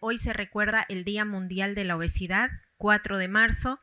hoy se recuerda el Día Mundial de la Obesidad, 4 de marzo,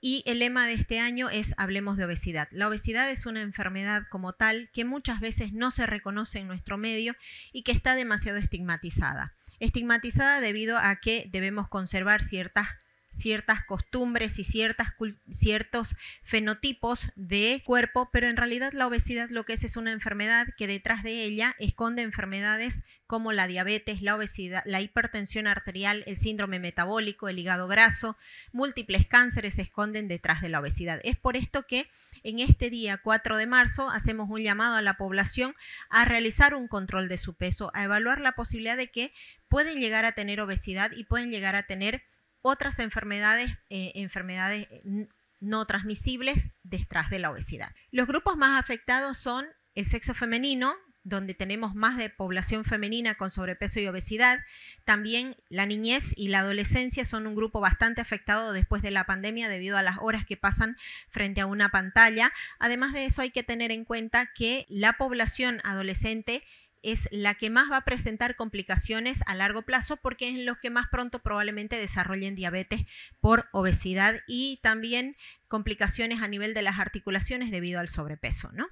y el lema de este año es Hablemos de obesidad. La obesidad es una enfermedad como tal que muchas veces no se reconoce en nuestro medio y que está demasiado estigmatizada. Estigmatizada debido a que debemos conservar ciertas ciertas costumbres y ciertas, ciertos fenotipos de cuerpo, pero en realidad la obesidad lo que es es una enfermedad que detrás de ella esconde enfermedades como la diabetes, la obesidad, la hipertensión arterial, el síndrome metabólico, el hígado graso, múltiples cánceres se esconden detrás de la obesidad. Es por esto que en este día 4 de marzo hacemos un llamado a la población a realizar un control de su peso, a evaluar la posibilidad de que pueden llegar a tener obesidad y pueden llegar a tener otras enfermedades, eh, enfermedades eh, no transmisibles detrás de la obesidad. Los grupos más afectados son el sexo femenino, donde tenemos más de población femenina con sobrepeso y obesidad. También la niñez y la adolescencia son un grupo bastante afectado después de la pandemia debido a las horas que pasan frente a una pantalla. Además de eso hay que tener en cuenta que la población adolescente es la que más va a presentar complicaciones a largo plazo porque es los que más pronto probablemente desarrollen diabetes por obesidad y también complicaciones a nivel de las articulaciones debido al sobrepeso, ¿no?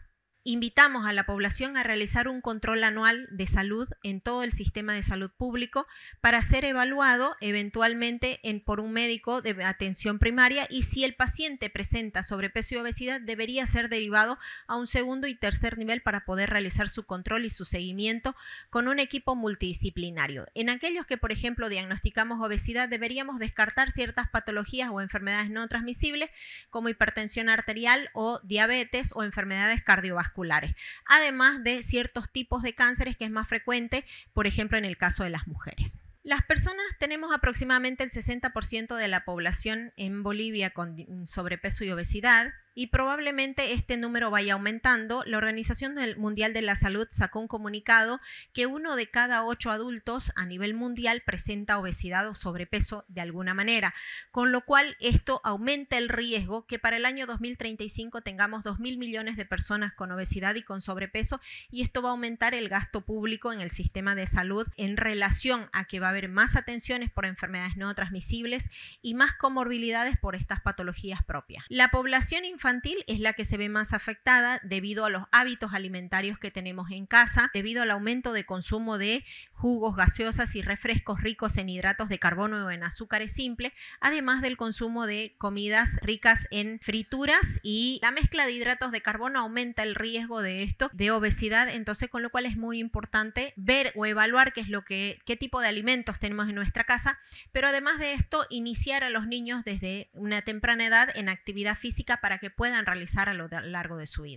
Invitamos a la población a realizar un control anual de salud en todo el sistema de salud público para ser evaluado eventualmente por un médico de atención primaria y si el paciente presenta sobrepeso y obesidad debería ser derivado a un segundo y tercer nivel para poder realizar su control y su seguimiento con un equipo multidisciplinario. En aquellos que, por ejemplo, diagnosticamos obesidad, deberíamos descartar ciertas patologías o enfermedades no transmisibles como hipertensión arterial o diabetes o enfermedades cardiovasculares además de ciertos tipos de cánceres que es más frecuente, por ejemplo, en el caso de las mujeres. Las personas tenemos aproximadamente el 60% de la población en Bolivia con sobrepeso y obesidad y probablemente este número vaya aumentando. La Organización Mundial de la Salud sacó un comunicado que uno de cada ocho adultos a nivel mundial presenta obesidad o sobrepeso de alguna manera, con lo cual esto aumenta el riesgo que para el año 2035 tengamos 2 mil millones de personas con obesidad y con sobrepeso y esto va a aumentar el gasto público en el sistema de salud en relación a que va a haber más atenciones por enfermedades no transmisibles y más comorbilidades por estas patologías propias. La población infantil es la que se ve más afectada debido a los hábitos alimentarios que tenemos en casa, debido al aumento de consumo de jugos, gaseosas y refrescos ricos en hidratos de carbono o en azúcares simples, además del consumo de comidas ricas en frituras y la mezcla de hidratos de carbono aumenta el riesgo de esto, de obesidad, entonces con lo cual es muy importante ver o evaluar qué es lo que qué tipo de alimentos tenemos en nuestra casa, pero además de esto iniciar a los niños desde una temprana edad en actividad física para que puedan realizar a lo largo de su vida.